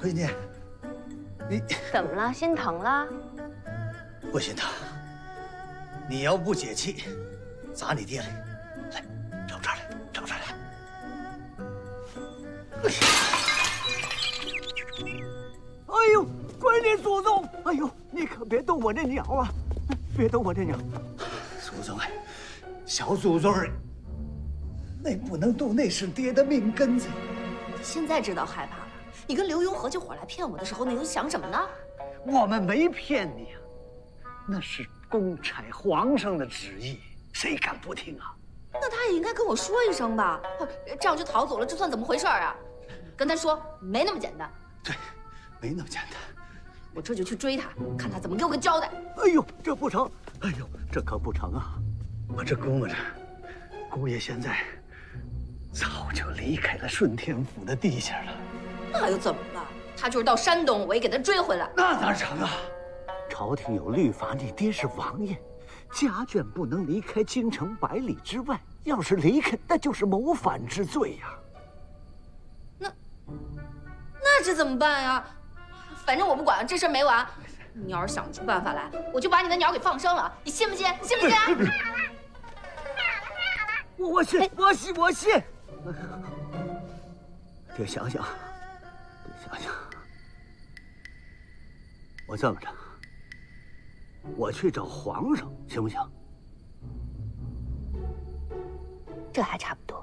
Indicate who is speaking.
Speaker 1: 闺女，你
Speaker 2: 怎么了？心疼了？
Speaker 1: 不心疼。你要不解气，砸你爹来，来，找这儿来，找这儿来。
Speaker 3: 哎呦，闺女祖宗！哎呦，你可别动我这鸟啊！别动我这鸟！
Speaker 1: 祖宗哎，小祖宗儿，那不能动，那是爹的命根子。
Speaker 4: 现在知道害怕了。你跟刘墉合起伙来骗我的时候，你都想什么呢？
Speaker 3: 我们没骗你啊，那是公差皇上的旨意，谁敢不听啊？
Speaker 4: 那他也应该跟我说一声吧，这样就逃走了，这算怎么回事啊？跟他说没那么简单。
Speaker 1: 对，没那么简单。
Speaker 4: 我这就去追他，看他怎么给我个交代。
Speaker 3: 哎呦，这不成！哎呦，这可不成啊！我这估摸着，姑爷现在早就离开了顺天府的地界了。
Speaker 4: 那又怎么了？他就是到山东，我也给他追回来。
Speaker 1: 那哪成啊？
Speaker 3: 朝廷有律法，你爹是王爷，家眷不能离开京城百里之外。要是离开，那就是谋反之罪呀。
Speaker 4: 那那这怎么办呀？反正我不管，这事没完。你要是想不出办法来，我就把你的鸟给放生了，你信不信？信不信？
Speaker 3: 我我信，我信，我信。得想想，得想想，我这么着，我去找皇上，行不行？
Speaker 2: 这还差不多。